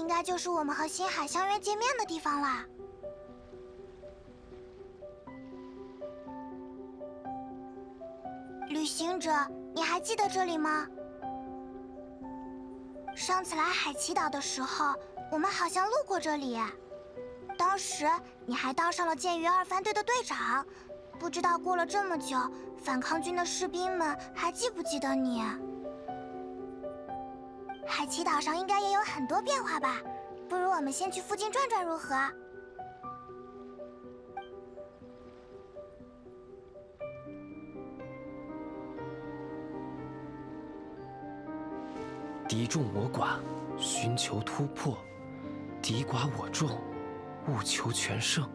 应该就是我们和星海相约见面的地方啦。旅行者，你还记得这里吗？上次来海奇岛的时候，我们好像路过这里。当时你还当上了剑鱼二番队的队长，不知道过了这么久，反抗军的士兵们还记不记得你？海奇岛上应该也有很多变化吧？不如我们先去附近转转，如何？敌众我寡，寻求突破；敌寡我众。务求全胜。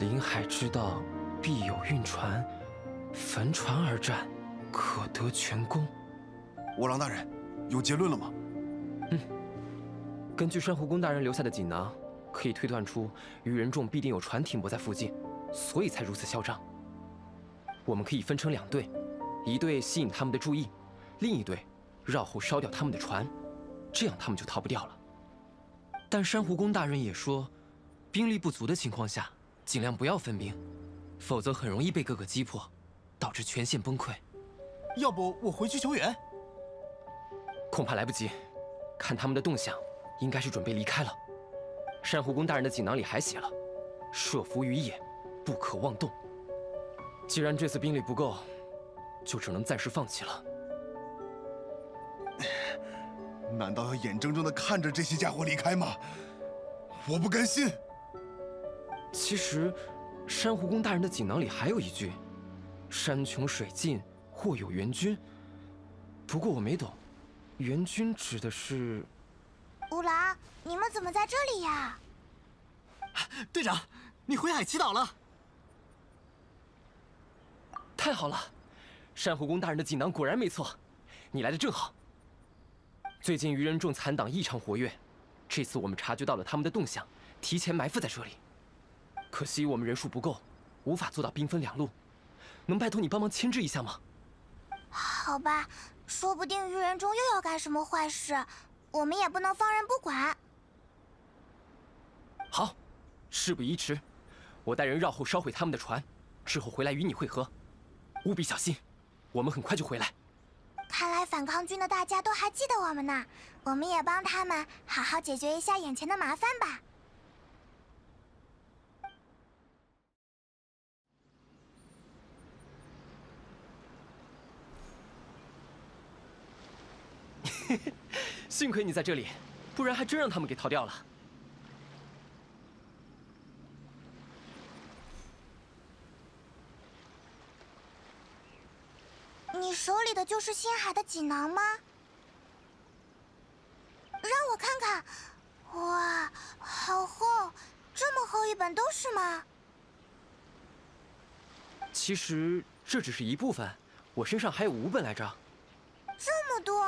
临海之道，必有运船，焚船而战，可得全功。五郎大人，有结论了吗？嗯，根据珊瑚宫大人留下的锦囊，可以推断出愚人众必定有船停泊在附近，所以才如此嚣张。我们可以分成两队。一队吸引他们的注意，另一队绕后烧掉他们的船，这样他们就逃不掉了。但珊瑚宫大人也说，兵力不足的情况下，尽量不要分兵，否则很容易被各个击破，导致全线崩溃。要不我回去求援？恐怕来不及，看他们的动向，应该是准备离开了。珊瑚宫大人的锦囊里还写了：“设伏于野，不可妄动。”既然这次兵力不够，就只能暂时放弃了。难道要眼睁睁的看着这些家伙离开吗？我不甘心。其实，珊瑚宫大人的锦囊里还有一句：“山穷水尽，或有援军。”不过我没懂，援军指的是……五郎，你们怎么在这里呀？队长，你回海祈祷了。太好了！珊瑚宫大人的锦囊果然没错，你来的正好。最近愚人众残党异常活跃，这次我们察觉到了他们的动向，提前埋伏在这里。可惜我们人数不够，无法做到兵分两路。能拜托你帮忙牵制一下吗？好吧，说不定愚人众又要干什么坏事，我们也不能放任不管。好，事不宜迟，我带人绕后烧毁他们的船，之后回来与你会合，务必小心。我们很快就回来。看来反抗军的大家都还记得我们呢，我们也帮他们好好解决一下眼前的麻烦吧。幸亏你在这里，不然还真让他们给逃掉了。你手里的就是星海的锦囊吗？让我看看，哇，好厚，这么厚一本都是吗？其实这只是一部分，我身上还有五本来着。这么多！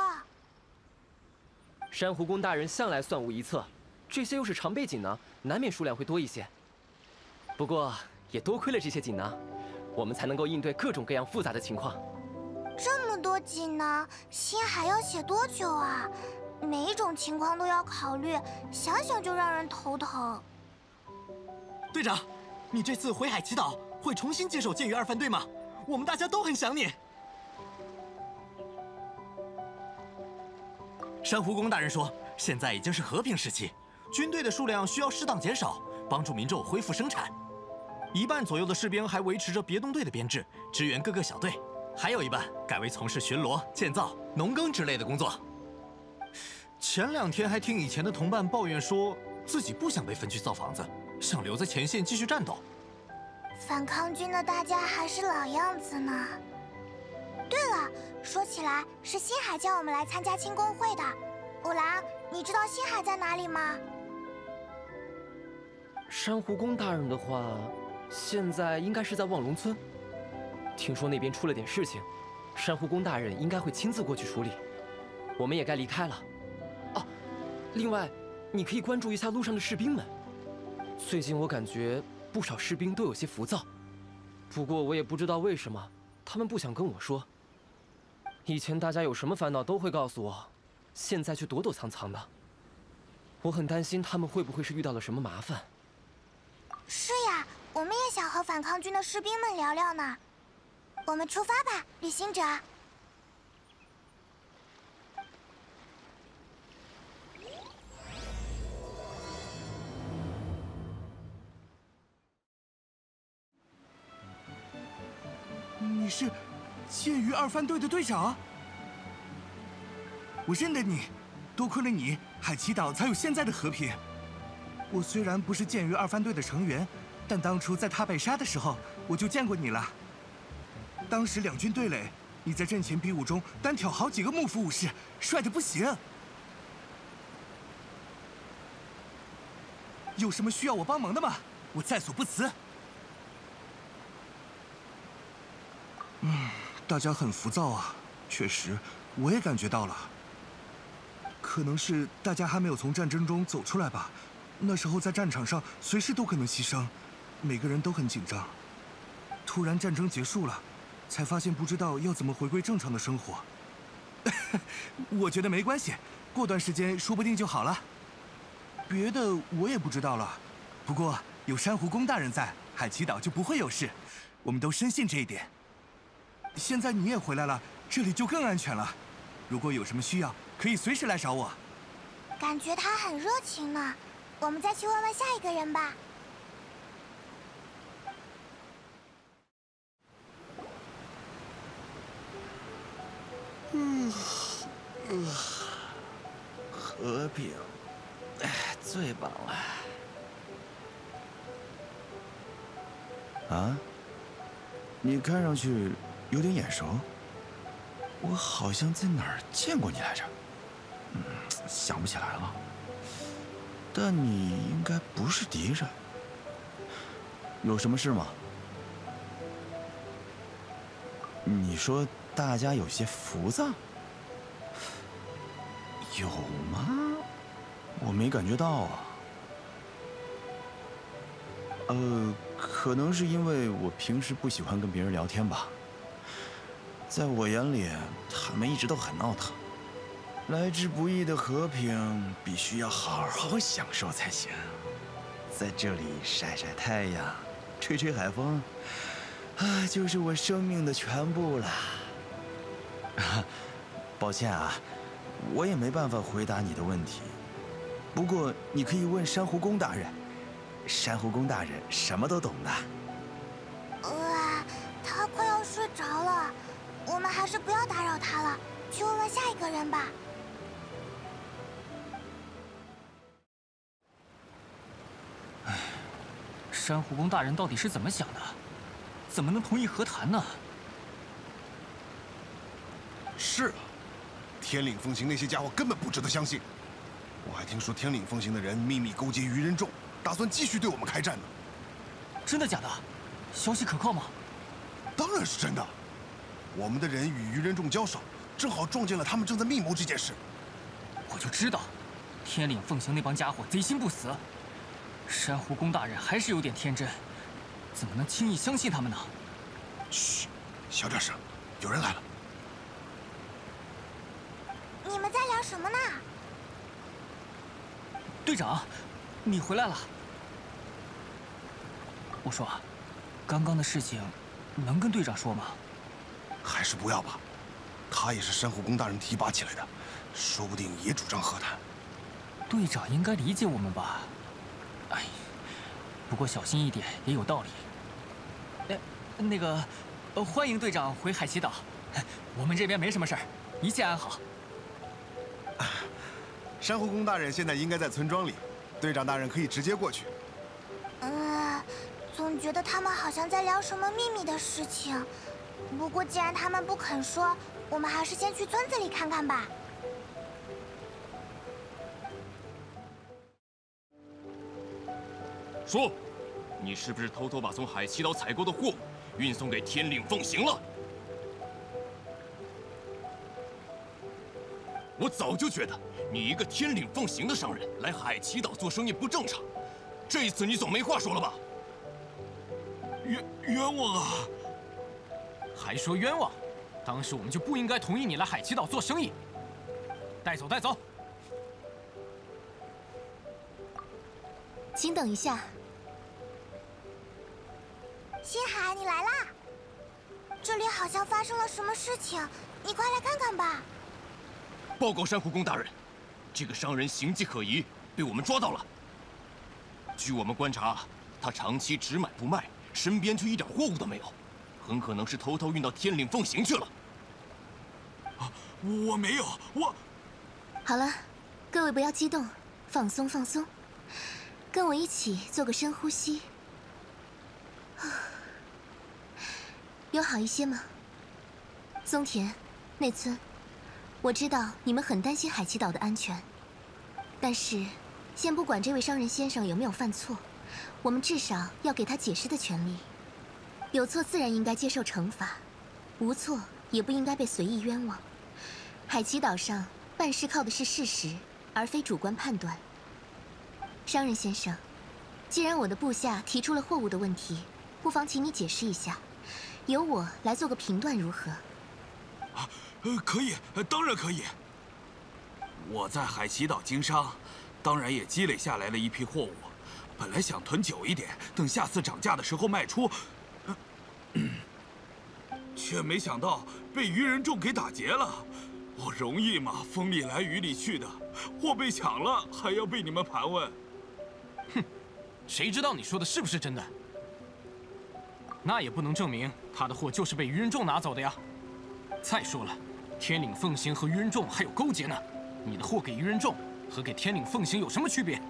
珊瑚宫大人向来算无一策，这些又是常备锦囊，难免数量会多一些。不过也多亏了这些锦囊，我们才能够应对各种各样复杂的情况。这么多锦囊，星海要写多久啊？每一种情况都要考虑，想想就让人头疼。队长，你这次回海祈祷会重新接手剑鱼二番队吗？我们大家都很想你。珊瑚宫大人说，现在已经是和平时期，军队的数量需要适当减少，帮助民众恢复生产。一半左右的士兵还维持着别动队的编制，支援各个小队。还有一半改为从事巡逻、建造、农耕之类的工作。前两天还听以前的同伴抱怨，说自己不想被分去造房子，想留在前线继续战斗。反抗军的大家还是老样子呢。对了，说起来是星海叫我们来参加庆功会的。五郎，你知道星海在哪里吗？珊瑚宫大人的话，现在应该是在望龙村。听说那边出了点事情，珊瑚宫大人应该会亲自过去处理。我们也该离开了。哦，另外，你可以关注一下路上的士兵们。最近我感觉不少士兵都有些浮躁，不过我也不知道为什么，他们不想跟我说。以前大家有什么烦恼都会告诉我，现在却躲躲藏藏的。我很担心他们会不会是遇到了什么麻烦。是呀，我们也想和反抗军的士兵们聊聊呢。我们出发吧，旅行者。你是剑鱼二番队的队长，我认得你。多亏了你，海奇岛才有现在的和平。我虽然不是剑鱼二番队的成员，但当初在他被杀的时候，我就见过你了。当时两军对垒，你在阵前比武中单挑好几个幕府武士，帅的不行。有什么需要我帮忙的吗？我在所不辞。嗯，大家很浮躁啊，确实，我也感觉到了。可能是大家还没有从战争中走出来吧，那时候在战场上随时都可能牺牲，每个人都很紧张。突然战争结束了，才发现不知道要怎么回归正常的生活。我觉得没关系，过段时间说不定就好了。别的我也不知道了，不过有珊瑚宫大人在，海奇岛就不会有事，我们都深信这一点。现在你也回来了，这里就更安全了。如果有什么需要，可以随时来找我。感觉他很热情呢，我们再去问问下一个人吧。嗯，和平，哎，最棒了。啊？你看上去有点眼熟。我好像在哪儿见过你来着，嗯，想不起来了。但你应该不是敌人。有什么事吗？你说大家有些浮躁，有吗？我没感觉到啊。呃，可能是因为我平时不喜欢跟别人聊天吧。在我眼里，他们一直都很闹腾。来之不易的和平，必须要好好享受才行。在这里晒晒太阳，吹吹海风，啊，就是我生命的全部了。抱歉啊，我也没办法回答你的问题。不过你可以问珊瑚宫大人，珊瑚宫大人什么都懂的。哇，他快要睡着了。我们还是不要打扰他了，去问问下一个人吧。唉，珊瑚宫大人到底是怎么想的？怎么能同意和谈呢？是啊，天岭风行那些家伙根本不值得相信。我还听说天岭风行的人秘密勾结愚人众，打算继续对我们开战呢。真的假的？消息可靠吗？当然是真的。我们的人与愚人众交手，正好撞见了他们正在密谋这件事。我就知道，天岭奉行那帮家伙贼心不死。珊瑚宫大人还是有点天真，怎么能轻易相信他们呢？嘘，小点声，有人来了。你们在聊什么呢？队长，你回来了。我说，刚刚的事情，能跟队长说吗？还是不要吧，他也是珊瑚宫大人提拔起来的，说不定也主张和谈。队长应该理解我们吧？哎，不过小心一点也有道理。哎，那个，欢迎队长回海奇岛，我们这边没什么事儿，一切安好。珊瑚宫大人现在应该在村庄里，队长大人可以直接过去。嗯，总觉得他们好像在聊什么秘密的事情。不过，既然他们不肯说，我们还是先去村子里看看吧。说，你是不是偷偷把从海奇岛采购的货物运送给天岭奉行了？我早就觉得你一个天岭奉行的商人来海奇岛做生意不正常，这一次你总没话说了吧？冤冤枉啊！还说冤枉？当时我们就不应该同意你来海奇岛做生意。带走，带走。请等一下，星海，你来啦！这里好像发生了什么事情，你快来看看吧。报告珊瑚宫大人，这个商人形迹可疑，被我们抓到了。据我们观察，他长期只买不卖，身边却一点货物都没有，很可能是偷偷运到天岭奉行去了。啊，我没有，我。好了，各位不要激动，放松放松。跟我一起做个深呼吸，有好一些吗？松田、内村，我知道你们很担心海奇岛的安全，但是，先不管这位商人先生有没有犯错，我们至少要给他解释的权利。有错自然应该接受惩罚，无错也不应该被随意冤枉。海奇岛上办事靠的是事实，而非主观判断。商人先生，既然我的部下提出了货物的问题，不妨请你解释一下，由我来做个评断如何？啊，呃，可以，当然可以。我在海奇岛经商，当然也积累下来了一批货物，本来想囤久一点，等下次涨价的时候卖出，却没想到被愚人众给打劫了。我容易吗？风里来雨里去的，货被抢了，还要被你们盘问。哼，谁知道你说的是不是真的？那也不能证明他的货就是被愚人众拿走的呀。再说了，天岭奉行和愚人众还有勾结呢。你的货给愚人众和给天岭奉行有什么区别？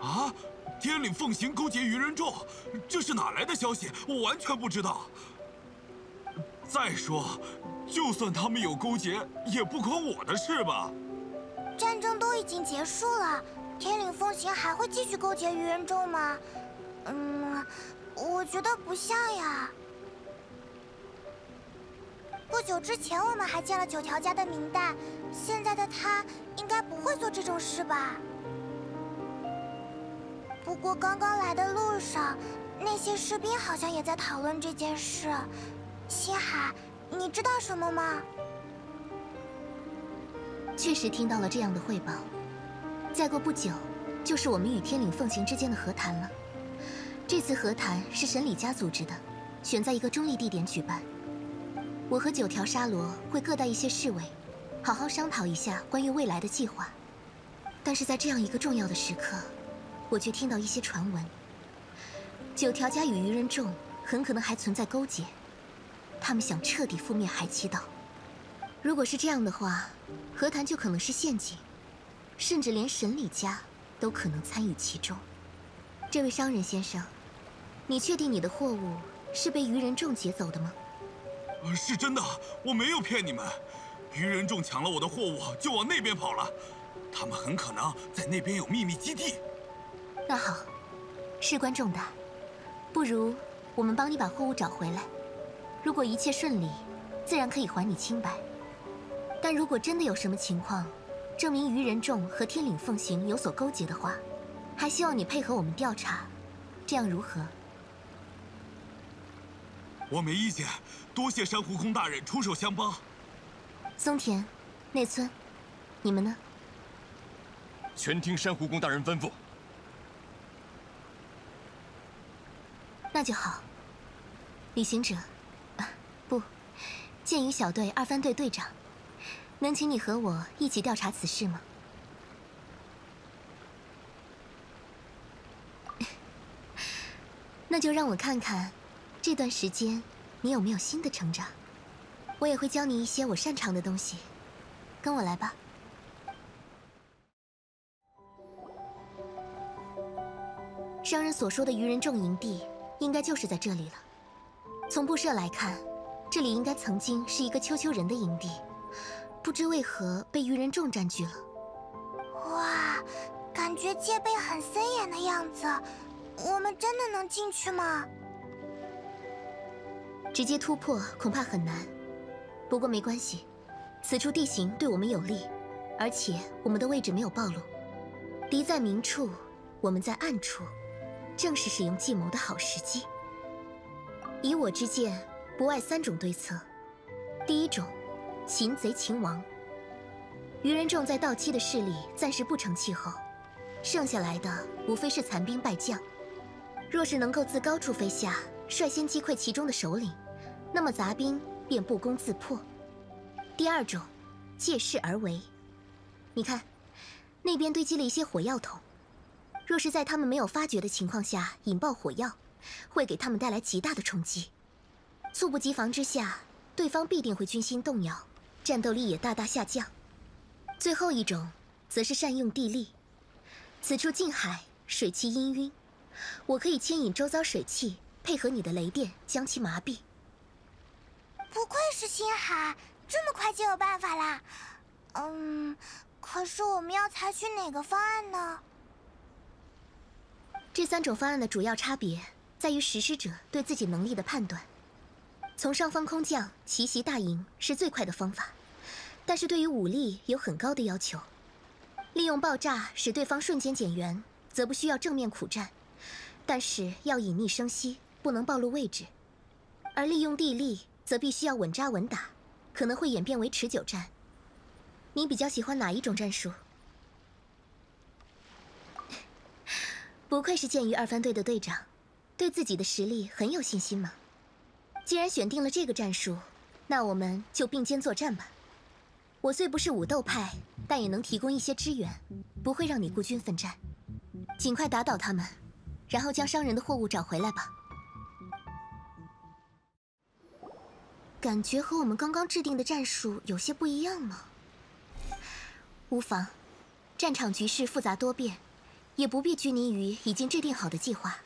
啊！天岭奉行勾结愚人众，这是哪来的消息？我完全不知道。再说，就算他们有勾结，也不关我的事吧？战争都已经结束了。天岭奉行还会继续勾结愚人众吗？嗯，我觉得不像呀。不久之前我们还见了九条家的名单，现在的他应该不会做这种事吧？不过刚刚来的路上，那些士兵好像也在讨论这件事。星海，你知道什么吗？确实听到了这样的汇报。再过不久，就是我们与天岭奉行之间的和谈了。这次和谈是神里家组织的，选在一个中立地点举办。我和九条沙罗会各带一些侍卫，好好商讨一下关于未来的计划。但是在这样一个重要的时刻，我却听到一些传闻：九条家与愚人众很可能还存在勾结，他们想彻底覆灭海奇岛。如果是这样的话，和谈就可能是陷阱。甚至连神里家都可能参与其中。这位商人先生，你确定你的货物是被愚人众劫走的吗？是真的，我没有骗你们。愚人众抢了我的货物，就往那边跑了。他们很可能在那边有秘密基地。那好，事关重大，不如我们帮你把货物找回来。如果一切顺利，自然可以还你清白。但如果真的有什么情况，证明愚人众和天岭奉行有所勾结的话，还希望你配合我们调查，这样如何？我没意见，多谢珊瑚宫大人出手相帮。松田、内村，你们呢？全听珊瑚宫大人吩咐。那就好。旅行者，不，剑鱼小队二番队队长。能请你和我一起调查此事吗？那就让我看看，这段时间你有没有新的成长。我也会教你一些我擅长的东西，跟我来吧。商人所说的愚人众营地，应该就是在这里了。从布设来看，这里应该曾经是一个丘丘人的营地。不知为何被愚人众占据了。哇，感觉戒备很森严的样子。我们真的能进去吗？直接突破恐怕很难。不过没关系，此处地形对我们有利，而且我们的位置没有暴露。敌在明处，我们在暗处，正是使用计谋的好时机。以我之见，不外三种对策。第一种，擒贼擒王。愚人众在到期的势力暂时不成气候，剩下来的无非是残兵败将。若是能够自高处飞下，率先击溃其中的首领，那么杂兵便不攻自破。第二种，借势而为。你看，那边堆积了一些火药桶，若是在他们没有发觉的情况下引爆火药，会给他们带来极大的冲击。猝不及防之下，对方必定会军心动摇，战斗力也大大下降。最后一种，则是善用地利。此处近海，水气氤氲，我可以牵引周遭水汽，配合你的雷电，将其麻痹。不愧是星海，这么快就有办法啦。嗯，可是我们要采取哪个方案呢？这三种方案的主要差别在于实施者对自己能力的判断。从上方空降奇袭大营是最快的方法。但是对于武力有很高的要求，利用爆炸使对方瞬间减员，则不需要正面苦战，但是要隐匿声息，不能暴露位置；而利用地利，则必须要稳扎稳打，可能会演变为持久战。你比较喜欢哪一种战术？不愧是剑鱼二番队的队长，对自己的实力很有信心嘛。既然选定了这个战术，那我们就并肩作战吧。我虽不是武斗派，但也能提供一些支援，不会让你孤军奋战。尽快打倒他们，然后将商人的货物找回来吧。感觉和我们刚刚制定的战术有些不一样呢。无妨，战场局势复杂多变，也不必拘泥于已经制定好的计划。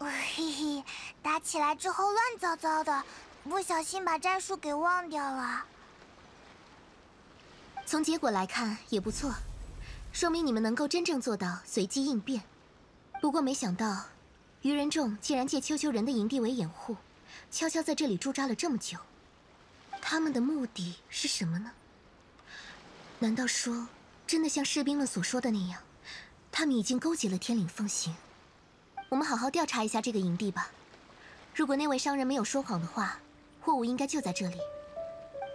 嘿嘿，打起来之后乱糟糟的，不小心把战术给忘掉了。从结果来看也不错，说明你们能够真正做到随机应变。不过没想到，愚人众竟然借丘丘人的营地为掩护，悄悄在这里驻扎了这么久。他们的目的是什么呢？难道说，真的像士兵们所说的那样，他们已经勾结了天岭风行？我们好好调查一下这个营地吧。如果那位商人没有说谎的话，货物应该就在这里。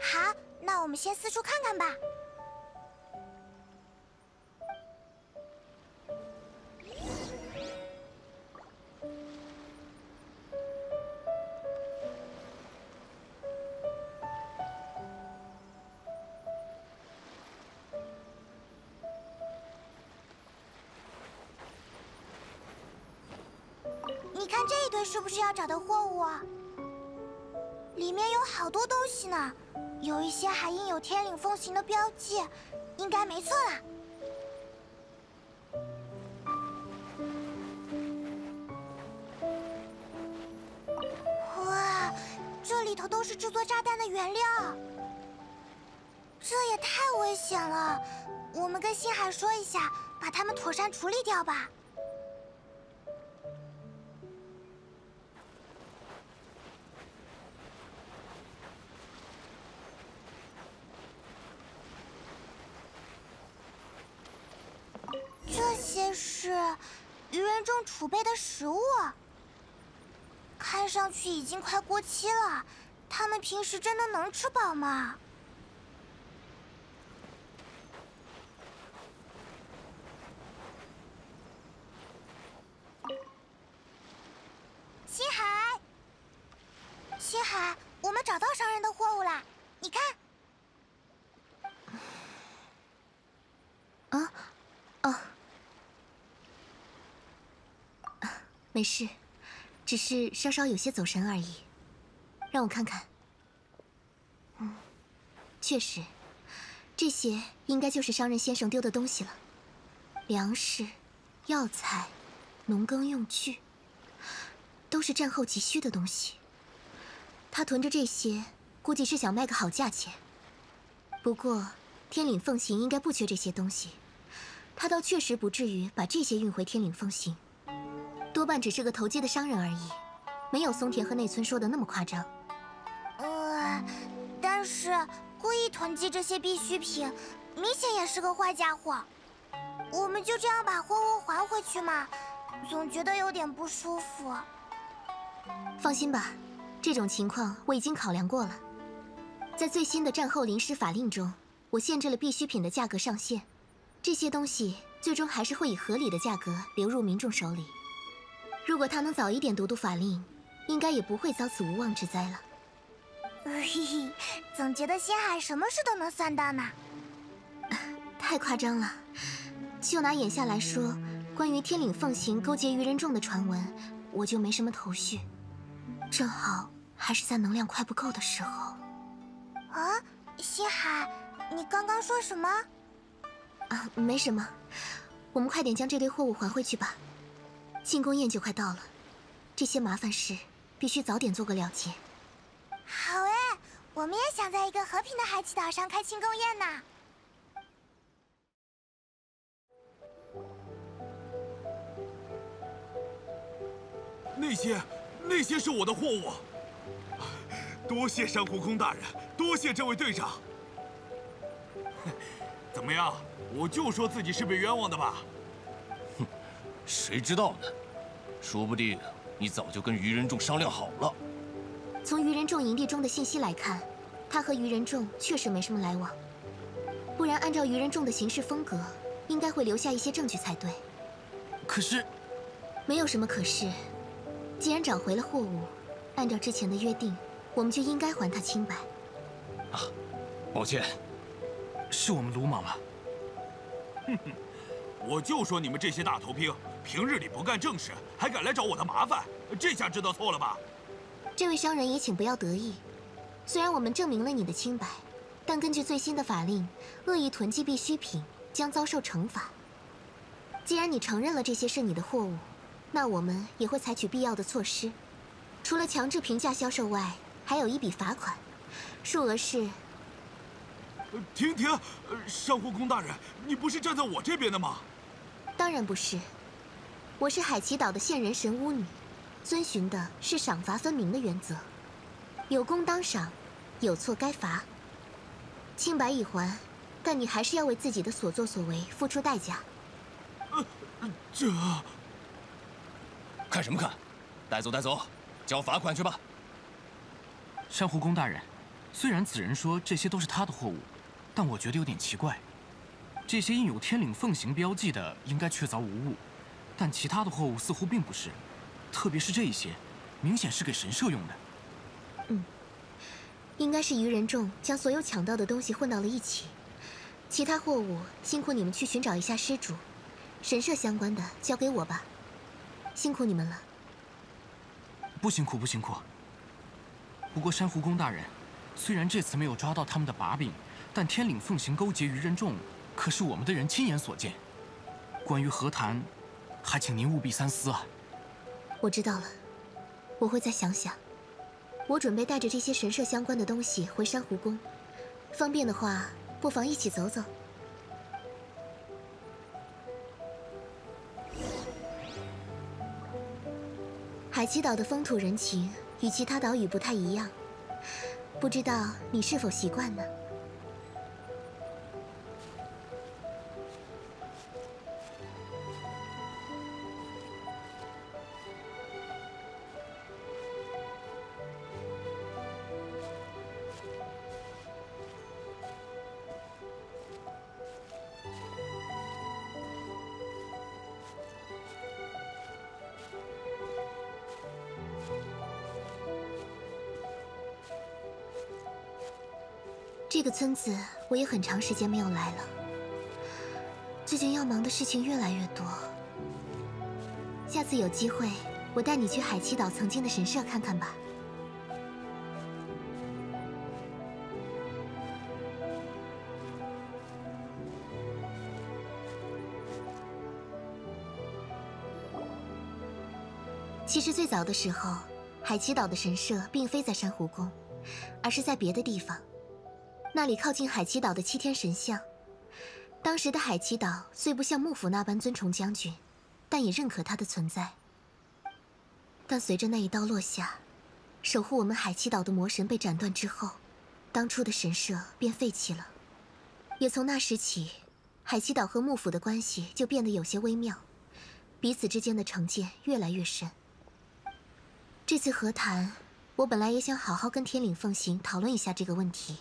好，那我们先四处看看吧。这一堆是不是要找的货物？里面有好多东西呢，有一些还印有天岭风行的标记，应该没错啦。哇，这里头都是制作炸弹的原料，这也太危险了！我们跟星海说一下，把他们妥善处理掉吧。储备的食物，看上去已经快过期了。他们平时真的能吃饱吗？星海，星海，我们找到商人的货物了，你看。啊，哦，没事，只是稍稍有些走神而已。让我看看，嗯，确实，这些应该就是商人先生丢的东西了。粮食、药材、农耕用具，都是战后急需的东西。他囤着这些，估计是想卖个好价钱。不过，天岭奉行应该不缺这些东西，他倒确实不至于把这些运回天岭奉行，多半只是个投机的商人而已，没有松田和内村说的那么夸张。呃，但是故意囤积这些必需品，明显也是个坏家伙。我们就这样把货物还回去嘛，总觉得有点不舒服。放心吧，这种情况我已经考量过了。在最新的战后临时法令中，我限制了必需品的价格上限，这些东西最终还是会以合理的价格流入民众手里。如果他能早一点读读法令，应该也不会遭此无妄之灾了。嘿嘿，总觉得星海什么事都能算到呢。太夸张了，就拿眼下来说，关于天岭奉行勾结愚人众的传闻，我就没什么头绪。正好还是在能量快不够的时候。啊，星海，你刚刚说什么？啊，没什么。我们快点将这堆货物还回去吧。庆功宴就快到了，这些麻烦事必须早点做个了结。好哎，我们也想在一个和平的海祈岛上开庆功宴呢。那些，那些是我的货物。多谢珊瑚宫大人，多谢这位队长。怎么样？我就说自己是被冤枉的吧。哼，谁知道呢？说不定你早就跟愚人众商量好了。从愚人众营地中的信息来看，他和愚人众确实没什么来往。不然，按照愚人众的行事风格，应该会留下一些证据才对。可是，没有什么可是。既然找回了货物，按照之前的约定，我们就应该还他清白。啊，抱歉，是我们鲁莽了。哼哼，我就说你们这些大头兵，平日里不干正事，还敢来找我的麻烦，这下知道错了吧？这位商人也请不要得意。虽然我们证明了你的清白，但根据最新的法令，恶意囤积必需品将遭受惩罚。既然你承认了这些是你的货物，那我们也会采取必要的措施，除了强制平价销售外，还有一笔罚款，数额是……停停，珊瑚宫大人，你不是站在我这边的吗？当然不是，我是海奇岛的现人神巫女，遵循的是赏罚分明的原则，有功当赏，有错该罚。清白已还，但你还是要为自己的所作所为付出代价。呃，这……看什么看？带走带走，交罚款去吧。珊瑚宫大人，虽然此人说这些都是他的货物，但我觉得有点奇怪。这些印有天岭奉行标记的应该确凿无误，但其他的货物似乎并不是，特别是这一些，明显是给神社用的。嗯，应该是愚人众将所有抢到的东西混到了一起。其他货物辛苦你们去寻找一下失主，神社相关的交给我吧。辛苦你们了。不辛苦，不辛苦。不过珊瑚宫大人，虽然这次没有抓到他们的把柄，但天岭奉行勾结愚人众，可是我们的人亲眼所见。关于和谈，还请您务必三思啊。我知道了，我会再想想。我准备带着这些神社相关的东西回珊瑚宫，方便的话，不妨一起走走。海祈岛的风土人情与其他岛屿不太一样，不知道你是否习惯呢？这个村子我也很长时间没有来了，最近要忙的事情越来越多。下次有机会，我带你去海祈岛曾经的神社看看吧。其实最早的时候，海祈岛的神社并非在珊瑚宫，而是在别的地方。那里靠近海祈岛的七天神像。当时的海祈岛虽不像幕府那般尊崇将军，但也认可他的存在。但随着那一刀落下，守护我们海祈岛的魔神被斩断之后，当初的神社便废弃了。也从那时起，海祈岛和幕府的关系就变得有些微妙。彼此之间的成见越来越深。这次和谈，我本来也想好好跟天岭奉行讨论一下这个问题。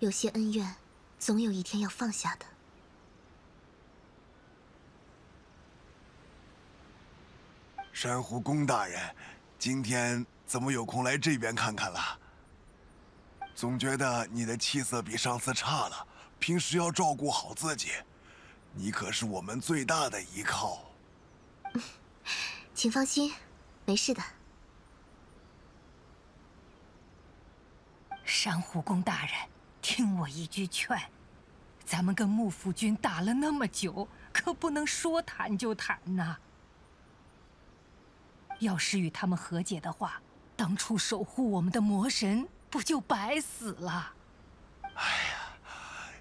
有些恩怨，总有一天要放下的。珊瑚宫大人，今天怎么有空来这边看看了？总觉得你的气色比上次差了，平时要照顾好自己。你可是我们最大的依靠。请放心，没事的。珊瑚宫大人，听我一句劝，咱们跟幕府军打了那么久，可不能说谈就谈呐。要是与他们和解的话，当初守护我们的魔神不就白死了？哎呀，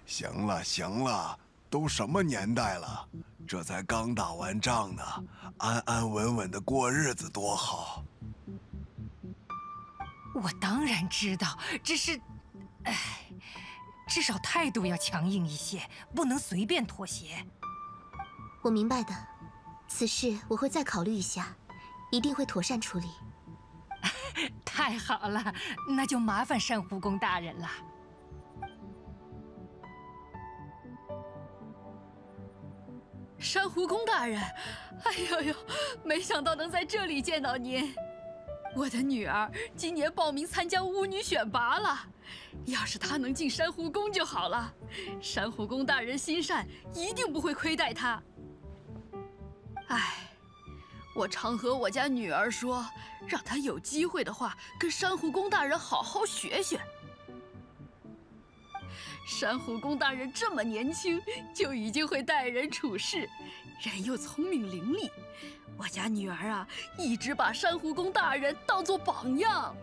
行了行了，都什么年代了，这才刚打完仗呢，安安稳稳的过日子多好。我当然知道，只是，哎，至少态度要强硬一些，不能随便妥协。我明白的，此事我会再考虑一下，一定会妥善处理。太好了，那就麻烦珊瑚宫大人了。珊瑚宫大人，哎呦呦，没想到能在这里见到您。我的女儿今年报名参加巫女选拔了，要是她能进珊瑚宫就好了。珊瑚宫大人心善，一定不会亏待她。哎，我常和我家女儿说，让她有机会的话，跟珊瑚宫大人好好学学。珊瑚宫大人这么年轻，就已经会待人处事，人又聪明伶俐。我家女儿啊，一直把珊瑚宫大人当做榜样。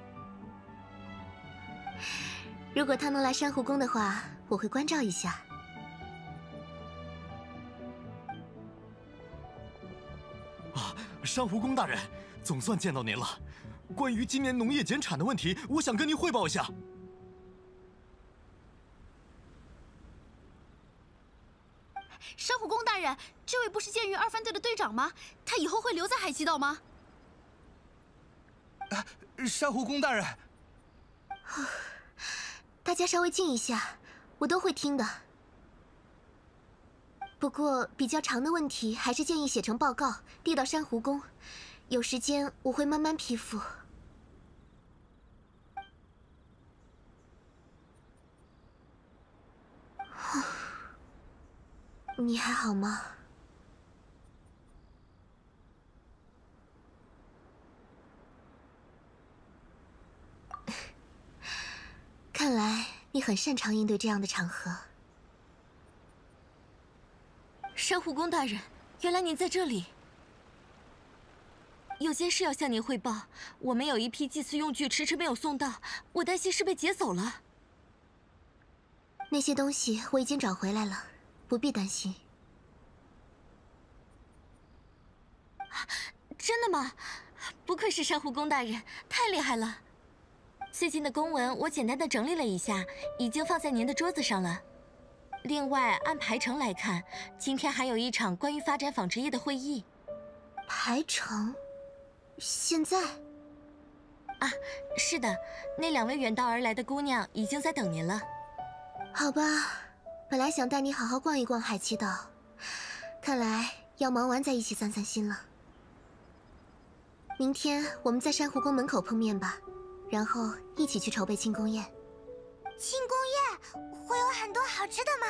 如果他能来珊瑚宫的话，我会关照一下。啊，珊瑚宫大人，总算见到您了。关于今年农业减产的问题，我想跟您汇报一下。珊瑚宫大人，这位不是剑鱼二番队的队长吗？他以后会留在海奇岛吗？珊瑚宫大人，大家稍微静一下，我都会听的。不过比较长的问题，还是建议写成报告，递到珊瑚宫。有时间我会慢慢批复。你还好吗？看来你很擅长应对这样的场合。珊瑚宫大人，原来您在这里。有件事要向您汇报，我们有一批祭祀用具迟迟没有送到，我担心是被劫走了。那些东西我已经找回来了。不必担心。真的吗？不愧是珊瑚宫大人，太厉害了。最近的公文我简单的整理了一下，已经放在您的桌子上了。另外，按排程来看，今天还有一场关于发展纺织业的会议。排程？现在？啊，是的，那两位远道而来的姑娘已经在等您了。好吧。本来想带你好好逛一逛海奇岛，看来要忙完再一起散散心了。明天我们在珊瑚宫门口碰面吧，然后一起去筹备庆功宴。庆功宴会有很多好吃的吗？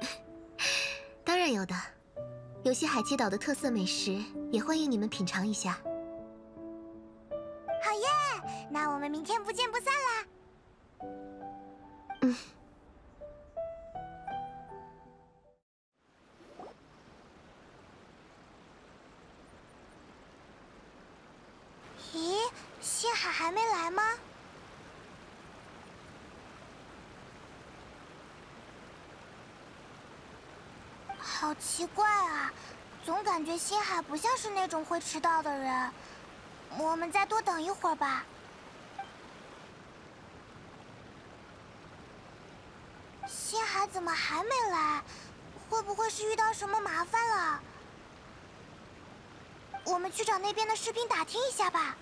当然有的，有些海奇岛的特色美食，也欢迎你们品尝一下。好耶！那我们明天不见不散啦。嗯。咦，星海还没来吗？好奇怪啊，总感觉星海不像是那种会迟到的人。我们再多等一会儿吧。星海怎么还没来？会不会是遇到什么麻烦了？我们去找那边的士兵打听一下吧。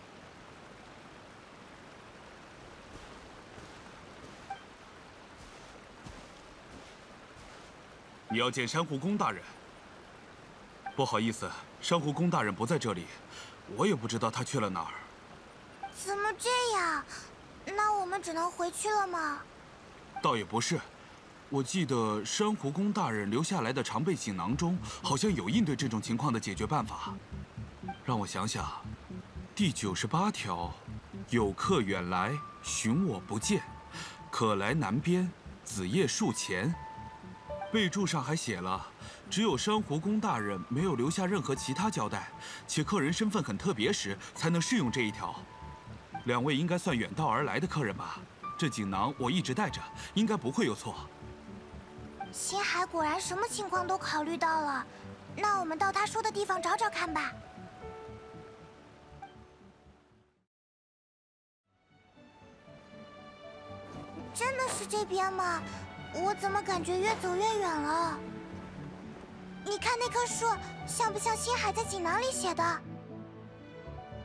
你要见珊瑚宫大人。不好意思，珊瑚宫大人不在这里，我也不知道他去了哪儿。怎么这样？那我们只能回去了吗？倒也不是，我记得珊瑚宫大人留下来的常备锦囊中，好像有应对这种情况的解决办法。让我想想，第九十八条，有客远来寻我不见，可来南边子夜树前。备注上还写了，只有珊瑚宫大人没有留下任何其他交代，且客人身份很特别时，才能适用这一条。两位应该算远道而来的客人吧？这锦囊我一直带着，应该不会有错。星海果然什么情况都考虑到了，那我们到他说的地方找找看吧。真的是这边吗？我怎么感觉越走越远了？你看那棵树，像不像星海在锦囊里写的？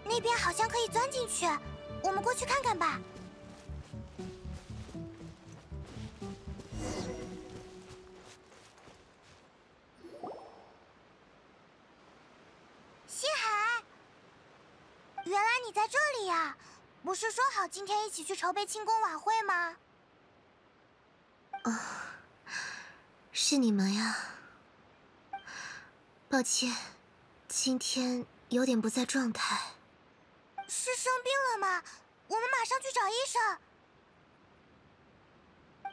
那边好像可以钻进去，我们过去看看吧。星海，原来你在这里呀！不是说好今天一起去筹备庆功晚会吗？啊，是你们呀！抱歉，今天有点不在状态。是生病了吗？我们马上去找医生。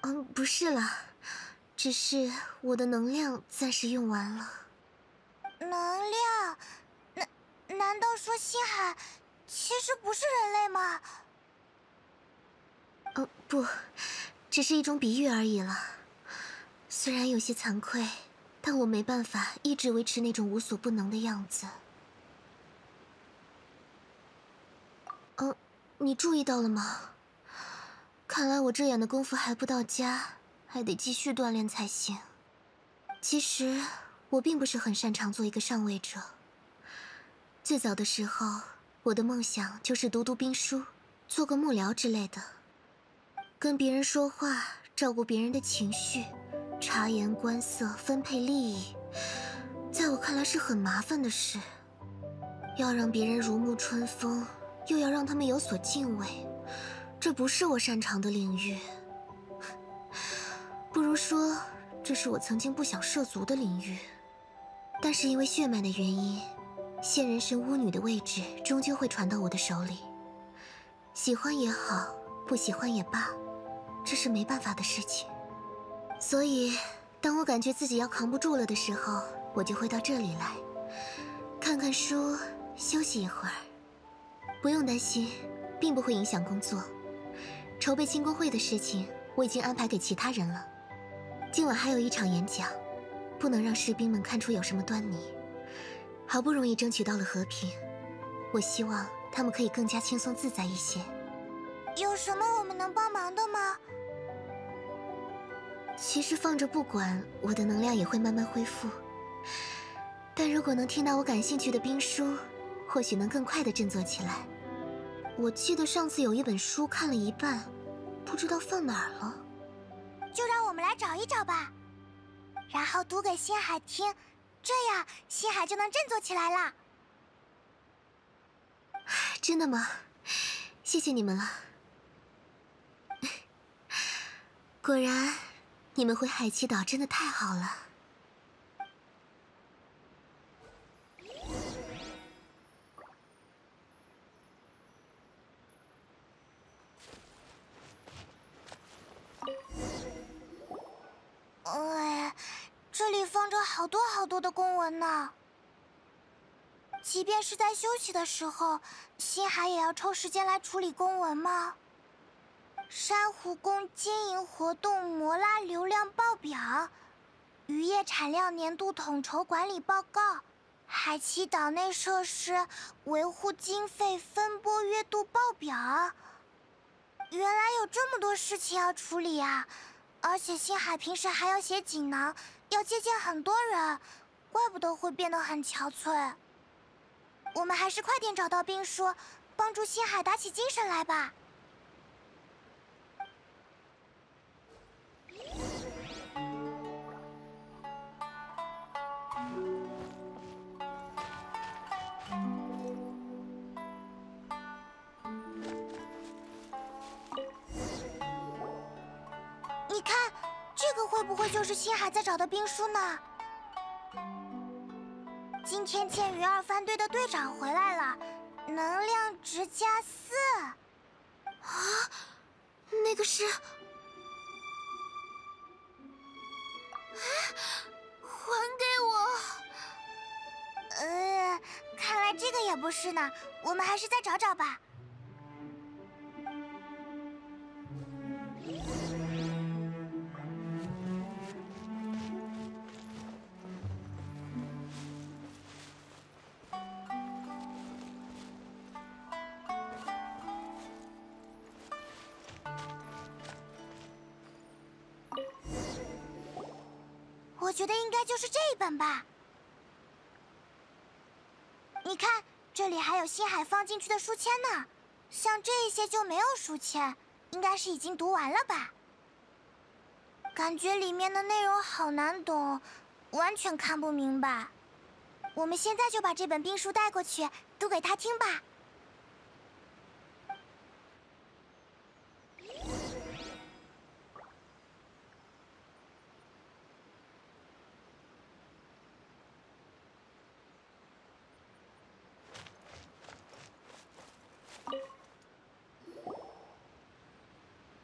嗯，不是了，只是我的能量暂时用完了。能量？难难道说星海其实不是人类吗？嗯，不。只是一种比喻而已了，虽然有些惭愧，但我没办法一直维持那种无所不能的样子。嗯，你注意到了吗？看来我这眼的功夫还不到家，还得继续锻炼才行。其实我并不是很擅长做一个上位者。最早的时候，我的梦想就是读读兵书，做个幕僚之类的。跟别人说话，照顾别人的情绪，察言观色，分配利益，在我看来是很麻烦的事。要让别人如沐春风，又要让他们有所敬畏，这不是我擅长的领域。不如说，这是我曾经不想涉足的领域。但是因为血脉的原因，仙人神巫女的位置终究会传到我的手里。喜欢也好，不喜欢也罢。这是没办法的事情，所以当我感觉自己要扛不住了的时候，我就会到这里来，看看书，休息一会儿。不用担心，并不会影响工作。筹备庆功会的事情，我已经安排给其他人了。今晚还有一场演讲，不能让士兵们看出有什么端倪。好不容易争取到了和平，我希望他们可以更加轻松自在一些。有什么我们能帮忙的吗？其实放着不管，我的能量也会慢慢恢复。但如果能听到我感兴趣的兵书，或许能更快的振作起来。我记得上次有一本书看了一半，不知道放哪儿了。就让我们来找一找吧，然后读给星海听，这样星海就能振作起来了。真的吗？谢谢你们了。果然。你们回海奇岛真的太好了。哎，这里放着好多好多的公文呢。即便是在休息的时候，星海也要抽时间来处理公文吗？珊瑚宫经营活动摩拉流量报表，渔业产量年度统筹管理报告，海奇岛内设施维护经费分拨月度报表。原来有这么多事情要处理啊！而且星海平时还要写锦囊，要接见很多人，怪不得会变得很憔悴。我们还是快点找到兵书，帮助星海打起精神来吧。会不会就是星海在找的兵书呢？今天剑鱼二番队的队长回来了，能量值加四。啊，那个是……还给我！呃，看来这个也不是呢，我们还是再找找吧。觉得应该就是这一本吧。你看，这里还有星海放进去的书签呢。像这些就没有书签，应该是已经读完了吧？感觉里面的内容好难懂，完全看不明白。我们现在就把这本兵书带过去，读给他听吧。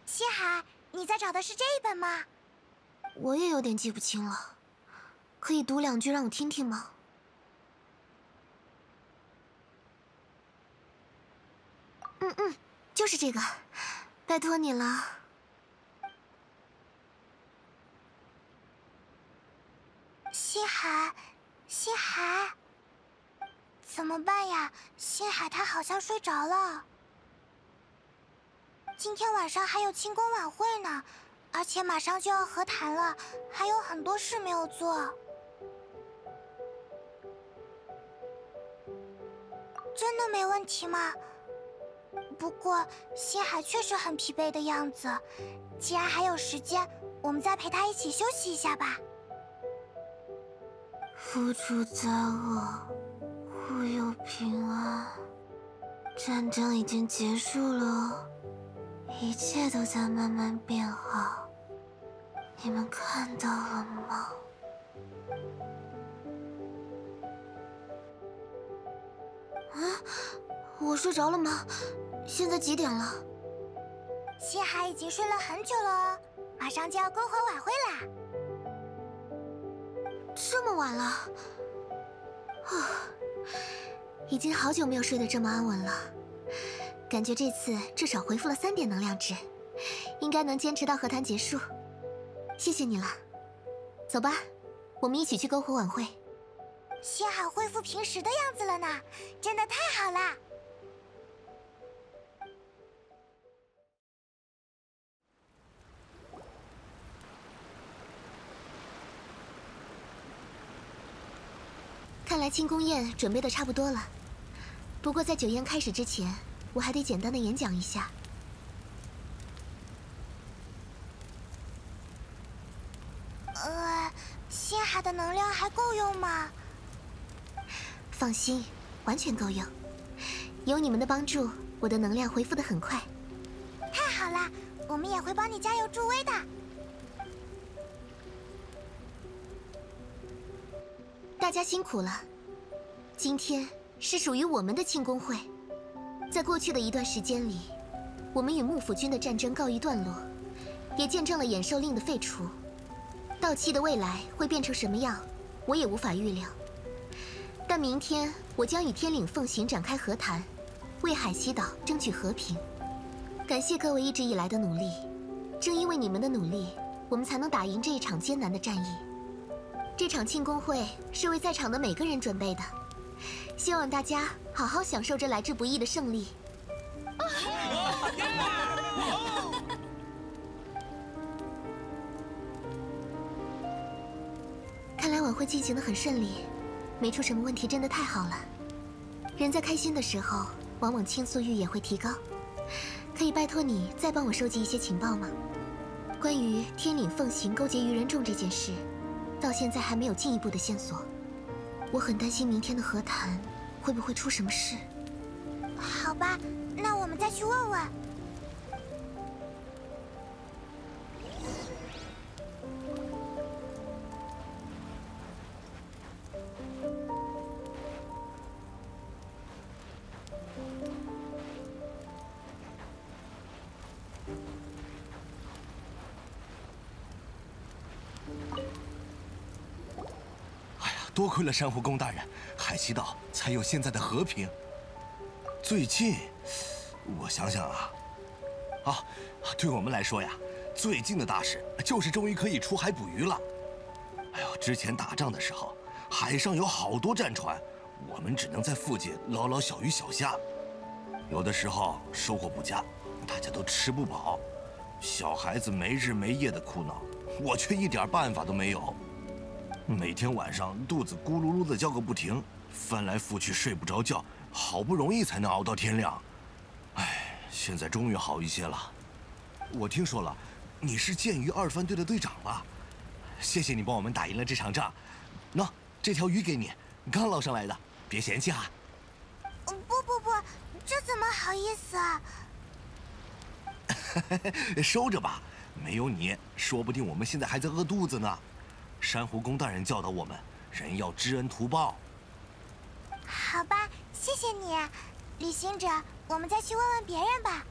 星海，你在找的是这一本吗？我也有点记不清了，可以读两句让我听听吗？嗯嗯，就是这个，拜托你了。星海，星海，怎么办呀？星海他好像睡着了。今天晚上还有庆功晚会呢，而且马上就要和谈了，还有很多事没有做。真的没问题吗？不过星海确实很疲惫的样子，既然还有时间，我们再陪他一起休息一下吧。福主灾厄，护佑平安。战争已经结束了。一切都在慢慢变好，你们看到了吗？啊，我睡着了吗？现在几点了？西海已经睡了很久了哦，马上就要篝火晚会啦！这么晚了，啊，已经好久没有睡得这么安稳了。感觉这次至少回复了三点能量值，应该能坚持到和谈结束。谢谢你了，走吧，我们一起去篝火晚会。幸好恢复平时的样子了呢，真的太好了！看来庆功宴准备的差不多了，不过在酒宴开始之前。我还得简单的演讲一下。呃，星海的能量还够用吗？放心，完全够用。有你们的帮助，我的能量恢复的很快。太好了，我们也会帮你加油助威的。大家辛苦了，今天是属于我们的庆功会。在过去的一段时间里，我们与幕府军的战争告一段落，也见证了衍兽令的废除。到期的未来会变成什么样，我也无法预料。但明天我将与天岭奉行展开和谈，为海西岛争取和平。感谢各位一直以来的努力，正因为你们的努力，我们才能打赢这一场艰难的战役。这场庆功会是为在场的每个人准备的。希望大家好好享受这来之不易的胜利。会进行的很顺利，没出什么问题，真的太好了。人在开心的时候，往往倾诉欲也会提高。可以拜托你再帮我收集一些情报吗？关于天岭奉行勾结愚人众这件事，到现在还没有进一步的线索。我很担心明天的和谈会不会出什么事。好吧，那我们再去问问。亏了珊瑚宫大人，海西岛才有现在的和平。最近，我想想啊，啊，对我们来说呀，最近的大事就是终于可以出海捕鱼了。哎呦，之前打仗的时候，海上有好多战船，我们只能在附近捞捞小鱼小虾，有的时候收获不佳，大家都吃不饱，小孩子没日没夜的哭闹，我却一点办法都没有。每天晚上肚子咕噜噜的叫个不停，翻来覆去睡不着觉，好不容易才能熬到天亮。哎，现在终于好一些了。我听说了，你是剑鱼二番队的队长吧，谢谢你帮我们打赢了这场仗。喏，这条鱼给你，刚捞上来的，别嫌弃哈。不不不，这怎么好意思啊？收着吧，没有你，说不定我们现在还在饿肚子呢。珊瑚宫大人教导我们，人要知恩图报。好吧，谢谢你，旅行者。我们再去问问别人吧。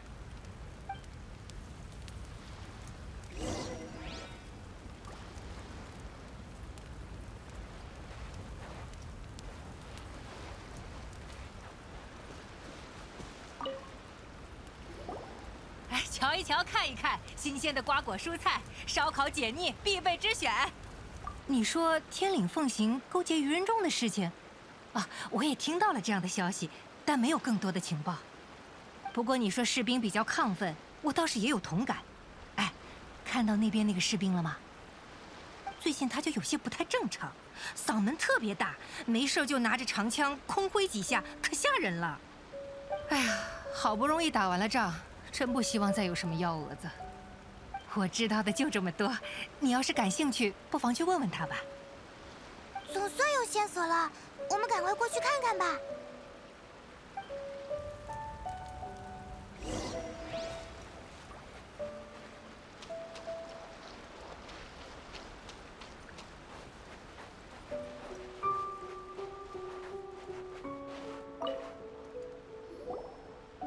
哎，瞧一瞧，看一看，新鲜的瓜果蔬菜，烧烤解腻必备之选。你说天岭奉行勾结愚人众的事情，啊，我也听到了这样的消息，但没有更多的情报。不过你说士兵比较亢奋，我倒是也有同感。哎，看到那边那个士兵了吗？最近他就有些不太正常，嗓门特别大，没事就拿着长枪空挥几下，可吓人了。哎呀，好不容易打完了仗，真不希望再有什么幺蛾子。我知道的就这么多，你要是感兴趣，不妨去问问他吧。总算有线索了，我们赶快过去看看吧。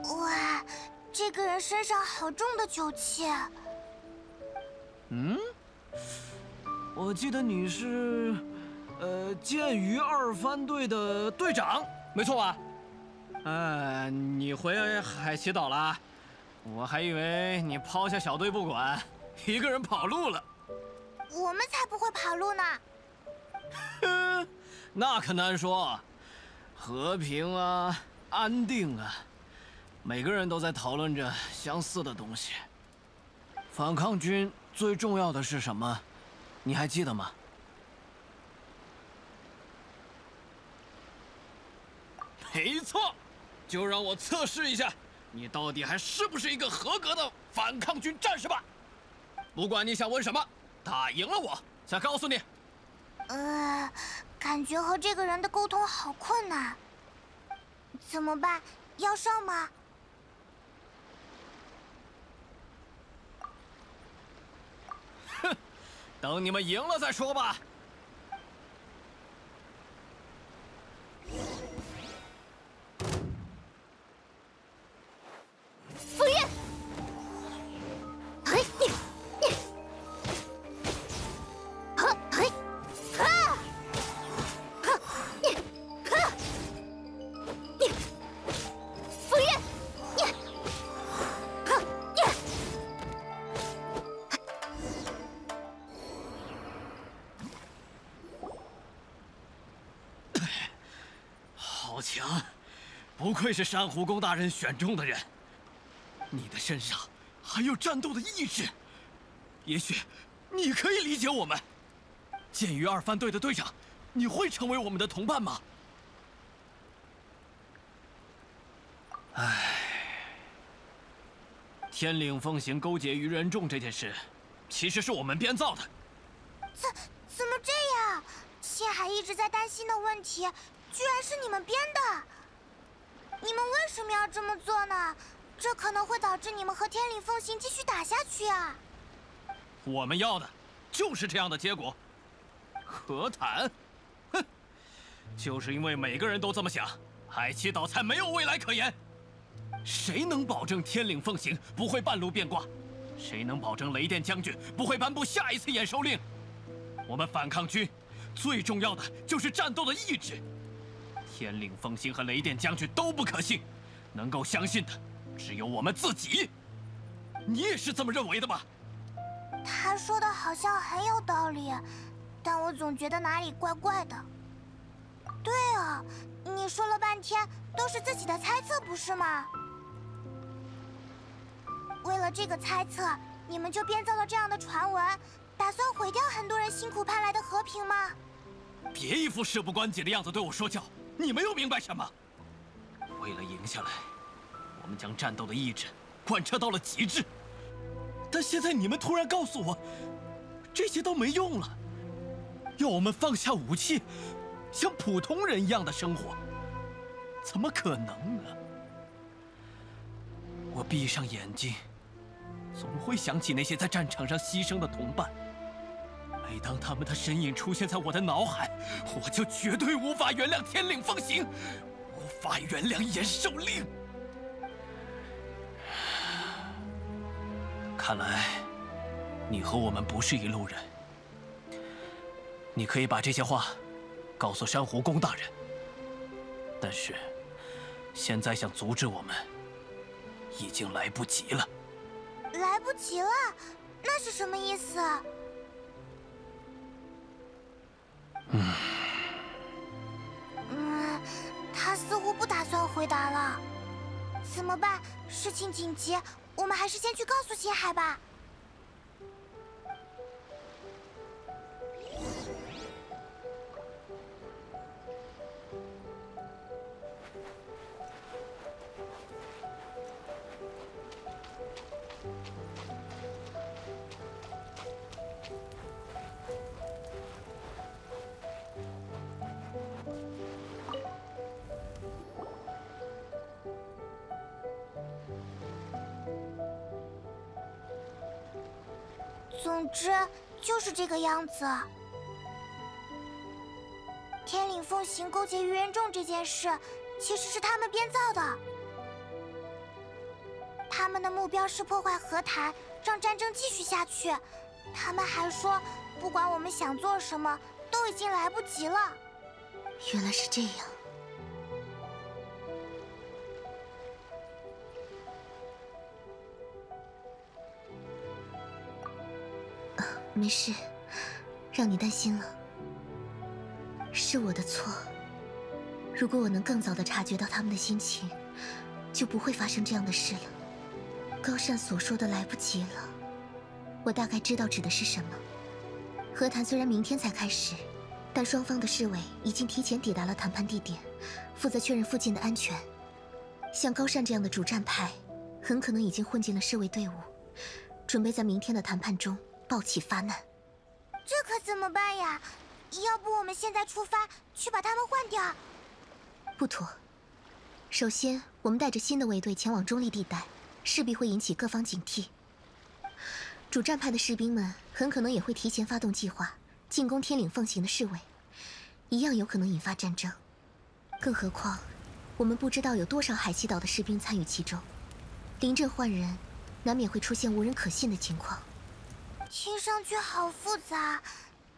哇，这个人身上好重的酒气。嗯，我记得你是，呃，剑鱼二番队的队长，没错吧？哎，你回海奇岛了？我还以为你抛下小队不管，一个人跑路了。我们才不会跑路呢！哼，那可难说。和平啊，安定啊，每个人都在讨论着相似的东西。反抗军。最重要的是什么？你还记得吗？没错，就让我测试一下，你到底还是不是一个合格的反抗军战士吧。不管你想问什么，打赢了我再告诉你。呃，感觉和这个人的沟通好困难，怎么办？要上吗？等你们赢了再说吧。愧是珊瑚宫大人选中的人，你的身上还有战斗的意志，也许你可以理解我们。鉴于二番队的队长，你会成为我们的同伴吗？唉，天岭奉行勾结于人众这件事，其实是我们编造的。怎怎么这样？心海一直在担心的问题，居然是你们编的！你们为什么要这么做呢？这可能会导致你们和天岭奉行继续打下去啊！我们要的就是这样的结果。和谈？哼！就是因为每个人都这么想，海奇岛才没有未来可言。谁能保证天岭奉行不会半路变卦？谁能保证雷电将军不会颁布下一次验收令？我们反抗军最重要的就是战斗的意志。天领风行和雷电将军都不可信，能够相信的只有我们自己。你也是这么认为的吗？他说的好像很有道理，但我总觉得哪里怪怪的。对啊，你说了半天都是自己的猜测，不是吗？为了这个猜测，你们就编造了这样的传闻，打算毁掉很多人辛苦盼来的和平吗？别一副事不关己的样子对我说教，你们又明白什么？为了赢下来，我们将战斗的意志贯彻到了极致。但现在你们突然告诉我，这些都没用了，要我们放下武器，像普通人一样的生活，怎么可能呢？我闭上眼睛，总会想起那些在战场上牺牲的同伴。每当他们的身影出现在我的脑海，我就绝对无法原谅天领风行，无法原谅严守令。看来，你和我们不是一路人。你可以把这些话告诉珊瑚宫大人，但是现在想阻止我们，已经来不及了。来不及了？那是什么意思？啊嗯，嗯，他似乎不打算回答了。怎么办？事情紧急，我们还是先去告诉心海吧。总之就是这个样子。天岭奉行勾结愚人众这件事，其实是他们编造的。他们的目标是破坏和谈，让战争继续下去。他们还说，不管我们想做什么，都已经来不及了。原来是这样。没事，让你担心了，是我的错。如果我能更早的察觉到他们的心情，就不会发生这样的事了。高善所说的来不及了，我大概知道指的是什么。和谈虽然明天才开始，但双方的侍卫已经提前抵达了谈判地点，负责确认附近的安全。像高善这样的主战派，很可能已经混进了侍卫队伍，准备在明天的谈判中。暴起发难，这可怎么办呀？要不我们现在出发去把他们换掉？不妥。首先，我们带着新的卫队前往中立地带，势必会引起各方警惕。主战派的士兵们很可能也会提前发动计划，进攻天岭奉行的侍卫，一样有可能引发战争。更何况，我们不知道有多少海西岛的士兵参与其中，临阵换人，难免会出现无人可信的情况。听上去好复杂，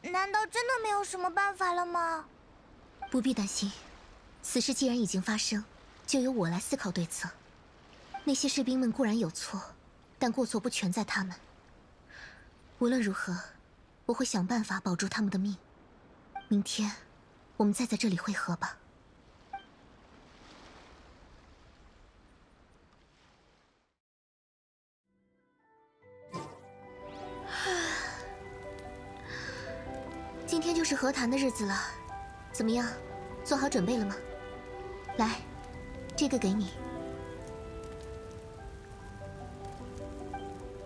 难道真的没有什么办法了吗？不必担心，此事既然已经发生，就由我来思考对策。那些士兵们固然有错，但过错不全在他们。无论如何，我会想办法保住他们的命。明天，我们再在这里会合吧。今天就是和谈的日子了，怎么样？做好准备了吗？来，这个给你。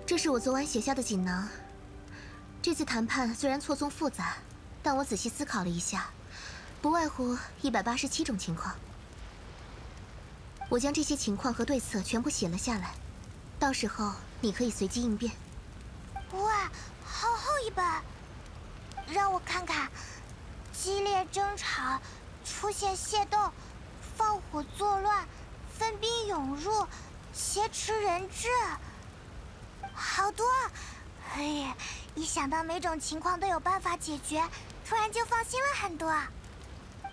这是我昨晚写下的锦囊。这次谈判虽然错综复杂，但我仔细思考了一下，不外乎一百八十七种情况。我将这些情况和对策全部写了下来，到时候你可以随机应变。哇，好厚一本！让我看看：激烈争吵、出现械斗、放火作乱、分兵涌入、挟持人质，好多！哎呀，一想到每种情况都有办法解决，突然就放心了很多。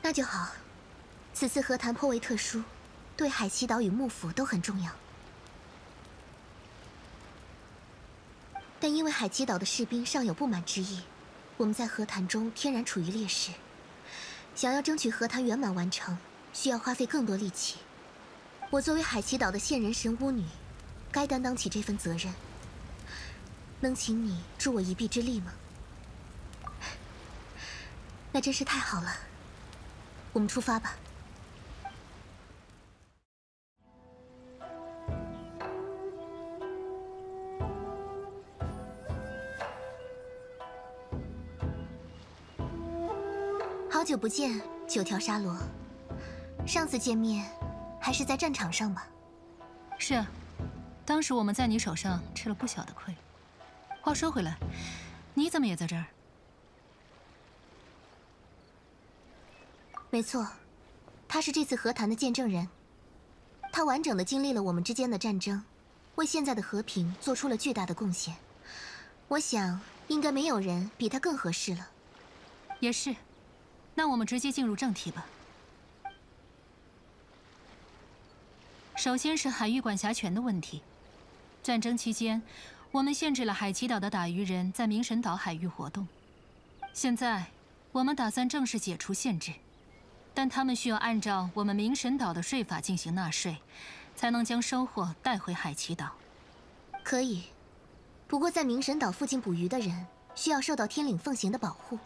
那就好。此次和谈颇为特殊，对海奇岛与幕府都很重要。但因为海奇岛的士兵尚有不满之意，我们在和谈中天然处于劣势。想要争取和谈圆满完成，需要花费更多力气。我作为海奇岛的现人神巫女，该担当起这份责任。能请你助我一臂之力吗？那真是太好了。我们出发吧。久不见，九条沙罗。上次见面还是在战场上吧？是啊，当时我们在你手上吃了不小的亏。话说回来，你怎么也在这儿？没错，他是这次和谈的见证人。他完整的经历了我们之间的战争，为现在的和平做出了巨大的贡献。我想，应该没有人比他更合适了。也是，那我们直接进入正题吧。首先是海域管辖权的问题。战争期间。我们限制了海奇岛的打鱼人在明神岛海域活动。现在，我们打算正式解除限制，但他们需要按照我们明神岛的税法进行纳税，才能将收获带回海奇岛。可以，不过在明神岛附近捕鱼的人需要受到天领奉行的保护。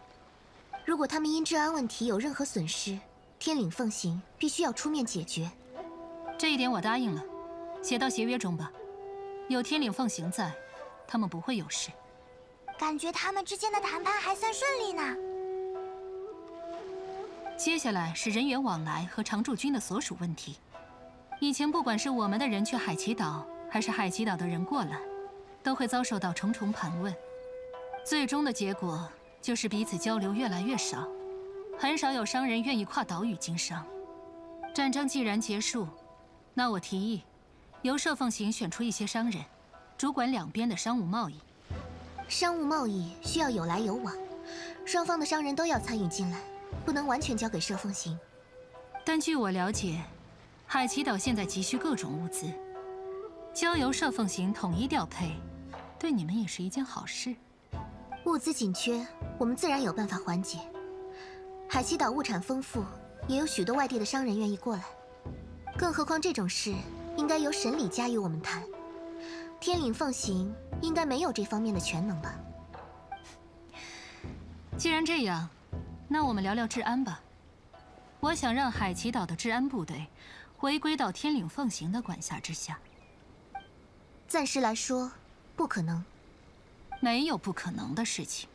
如果他们因治安问题有任何损失，天领奉行必须要出面解决。这一点我答应了，写到协约中吧。有天领奉行在。他们不会有事，感觉他们之间的谈判还算顺利呢。接下来是人员往来和常驻军的所属问题。以前不管是我们的人去海奇岛，还是海奇岛的人过来，都会遭受到重重盘问。最终的结果就是彼此交流越来越少，很少有商人愿意跨岛屿经商。战争既然结束，那我提议，由摄凤行选出一些商人。主管两边的商务贸易，商务贸易需要有来有往，双方的商人都要参与进来，不能完全交给摄凤行。但据我了解，海奇岛现在急需各种物资，交由摄凤行统一调配，对你们也是一件好事。物资紧缺，我们自然有办法缓解。海奇岛物产丰富，也有许多外地的商人愿意过来，更何况这种事应该由神理家与我们谈。天领奉行应该没有这方面的全能吧？既然这样，那我们聊聊治安吧。我想让海奇岛的治安部队回归到天领奉行的管辖之下。暂时来说，不可能。没有不可能的事情。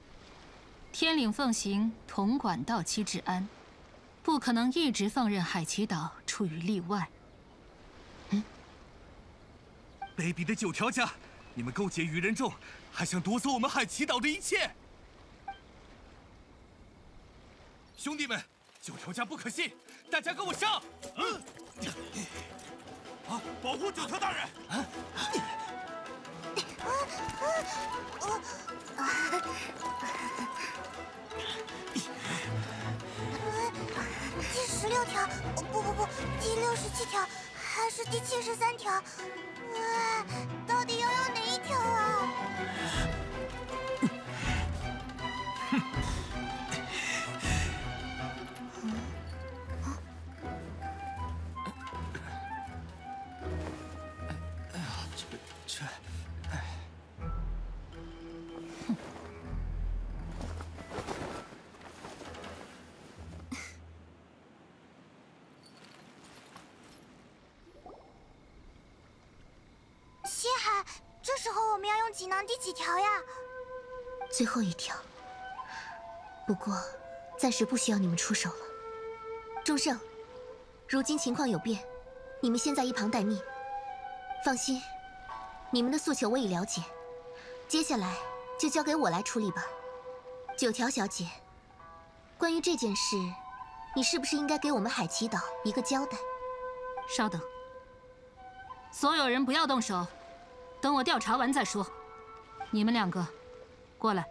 天岭奉行统管到期治安，不可能一直放任海奇岛处于例外。卑鄙的九条家，你们勾结愚人众，还想夺走我们海奇岛的一切！兄弟们，九条家不可信，大家跟我上！嗯，啊，保护九条大人！啊，第十六条，不不不，第六十七条，还是第七十三条？哇，到底要用哪一条啊？第几条呀？最后一条。不过，暂时不需要你们出手了。钟盛，如今情况有变，你们先在一旁待命。放心，你们的诉求我已了解，接下来就交给我来处理吧。九条小姐，关于这件事，你是不是应该给我们海奇岛一个交代？稍等，所有人不要动手，等我调查完再说。你们两个，过来。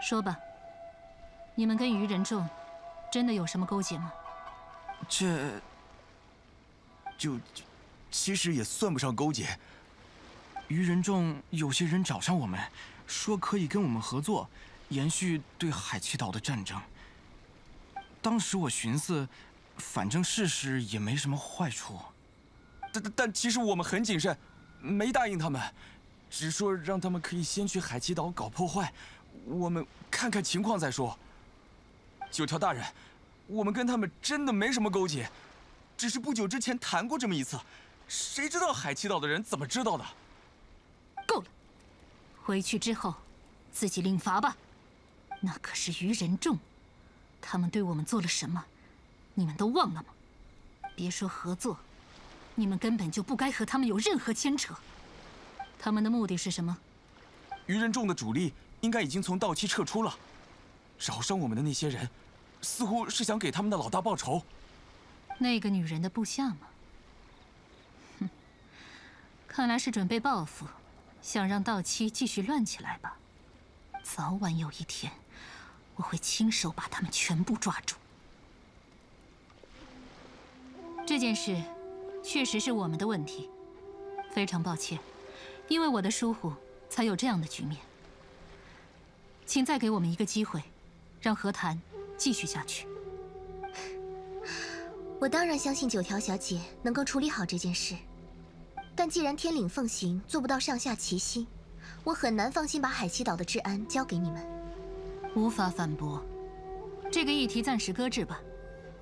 说吧，你们跟愚人众真的有什么勾结吗？这，就，其实也算不上勾结。愚人众有些人找上我们，说可以跟我们合作，延续对海奇岛的战争。当时我寻思，反正试试也没什么坏处。但但但其实我们很谨慎，没答应他们，只说让他们可以先去海奇岛搞破坏。我们看看情况再说。九条大人，我们跟他们真的没什么勾结，只是不久之前谈过这么一次，谁知道海奇岛的人怎么知道的？回去之后自己领罚吧。那可是愚人众，他们对我们做了什么，你们都忘了吗？别说合作，你们根本就不该和他们有任何牵扯。他们的目的是什么？愚人众的主力。应该已经从道期撤出了，找上我们的那些人，似乎是想给他们的老大报仇。那个女人的部下吗？哼，看来是准备报复，想让道期继续乱起来吧。早晚有一天，我会亲手把他们全部抓住。这件事确实是我们的问题，非常抱歉，因为我的疏忽，才有这样的局面。请再给我们一个机会，让和谈继续下去。我当然相信九条小姐能够处理好这件事，但既然天领奉行做不到上下齐心，我很难放心把海西岛的治安交给你们。无法反驳，这个议题暂时搁置吧。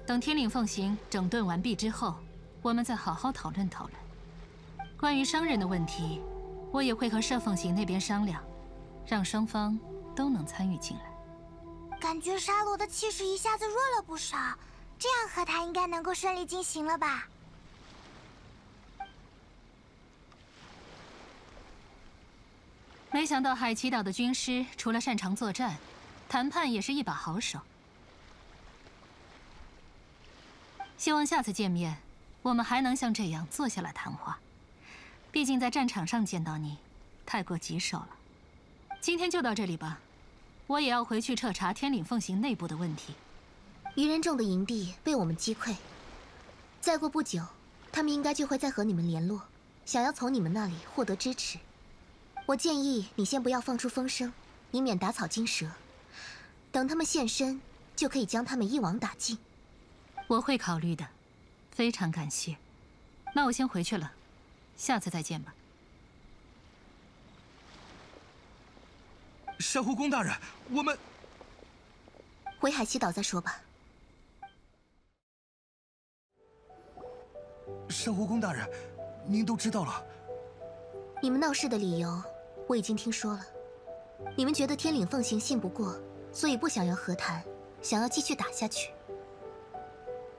等天领奉行整顿完毕之后，我们再好好讨论讨论。关于商人的问题，我也会和摄奉行那边商量，让双方。都能参与进来，感觉沙罗的气势一下子弱了不少，这样和谈应该能够顺利进行了吧？没想到海奇岛的军师除了擅长作战，谈判也是一把好手。希望下次见面，我们还能像这样坐下来谈话。毕竟在战场上见到你，太过棘手了。今天就到这里吧，我也要回去彻查天岭奉行内部的问题。愚人众的营地被我们击溃，再过不久，他们应该就会再和你们联络，想要从你们那里获得支持。我建议你先不要放出风声，以免打草惊蛇。等他们现身，就可以将他们一网打尽。我会考虑的，非常感谢。那我先回去了，下次再见吧。珊瑚宫大人，我们回海西岛再说吧。珊瑚宫大人，您都知道了。你们闹事的理由我已经听说了。你们觉得天岭奉行信不过，所以不想要和谈，想要继续打下去。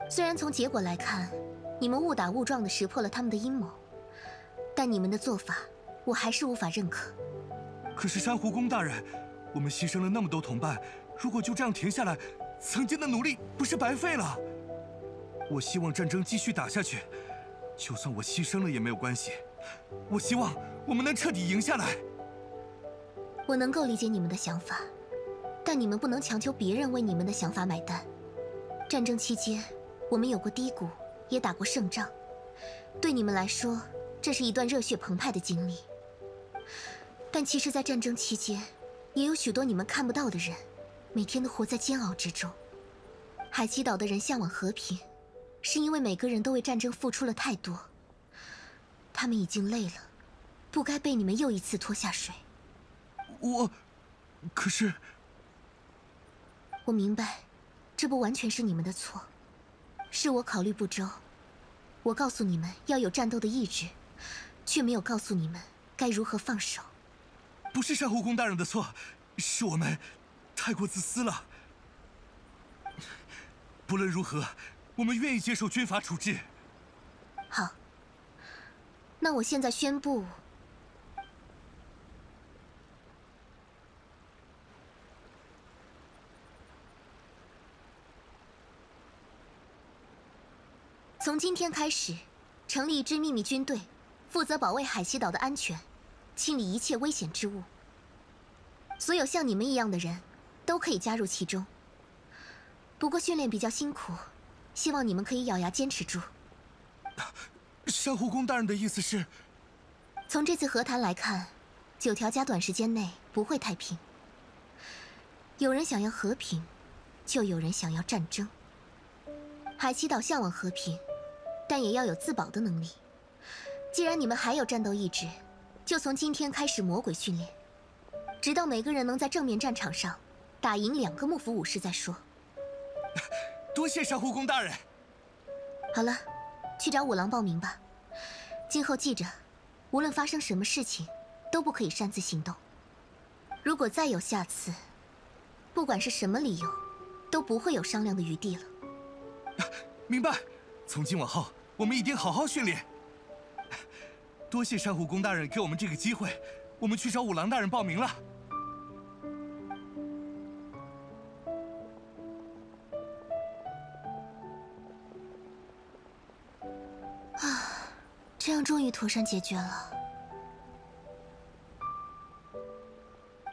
虽然从结果来看，你们误打误撞的识破了他们的阴谋，但你们的做法我还是无法认可。可是珊瑚宫大人，我们牺牲了那么多同伴，如果就这样停下来，曾经的努力不是白费了？我希望战争继续打下去，就算我牺牲了也没有关系。我希望我们能彻底赢下来。我能够理解你们的想法，但你们不能强求别人为你们的想法买单。战争期间，我们有过低谷，也打过胜仗，对你们来说，这是一段热血澎湃的经历。但其实，在战争期间，也有许多你们看不到的人，每天都活在煎熬之中。海奇岛的人向往和平，是因为每个人都为战争付出了太多。他们已经累了，不该被你们又一次拖下水。我，可是，我明白，这不完全是你们的错，是我考虑不周。我告诉你们要有战斗的意志，却没有告诉你们该如何放手。不是珊瑚宫大人的错，是我们太过自私了。不论如何，我们愿意接受军法处置。好，那我现在宣布，从今天开始，成立一支秘密军队，负责保卫海西岛的安全，清理一切危险之物。所有像你们一样的人，都可以加入其中。不过训练比较辛苦，希望你们可以咬牙坚持住。珊瑚宫大人的意思是，从这次和谈来看，九条家短时间内不会太平。有人想要和平，就有人想要战争。海西岛向往和平，但也要有自保的能力。既然你们还有战斗意志，就从今天开始魔鬼训练，直到每个人能在正面战场上打赢两个幕府武士再说。多谢珊瑚宫大人。好了，去找五郎报名吧。今后记着，无论发生什么事情，都不可以擅自行动。如果再有下次，不管是什么理由，都不会有商量的余地了。明白。从今往后，我们一定好好训练。多谢珊瑚宫大人给我们这个机会，我们去找五郎大人报名了。啊，这样终于妥善解决了。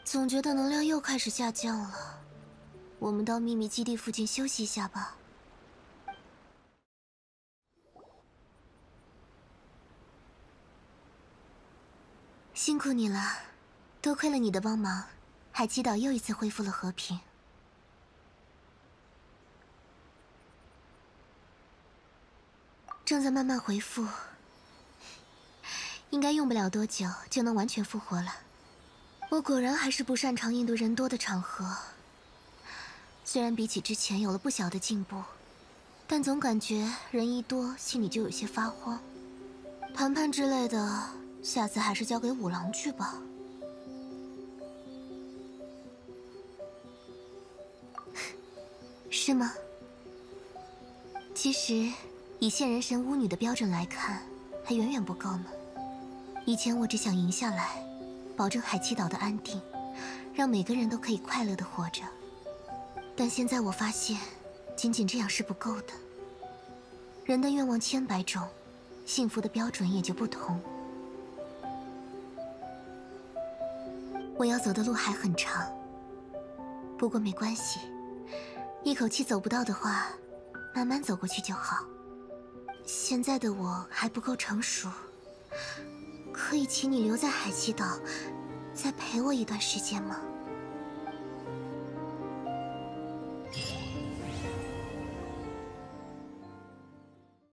总觉得能量又开始下降了，我们到秘密基地附近休息一下吧。辛苦你了，多亏了你的帮忙，海基岛又一次恢复了和平。正在慢慢恢复，应该用不了多久就能完全复活了。我果然还是不擅长应对人多的场合，虽然比起之前有了不小的进步，但总感觉人一多心里就有些发慌。谈判之类的，下次还是交给五郎去吧。是吗？其实。以现人神巫女的标准来看，还远远不够呢。以前我只想赢下来，保证海七岛的安定，让每个人都可以快乐的活着。但现在我发现，仅仅这样是不够的。人的愿望千百种，幸福的标准也就不同。我要走的路还很长，不过没关系，一口气走不到的话，慢慢走过去就好。现在的我还不够成熟，可以请你留在海奇岛，再陪我一段时间吗？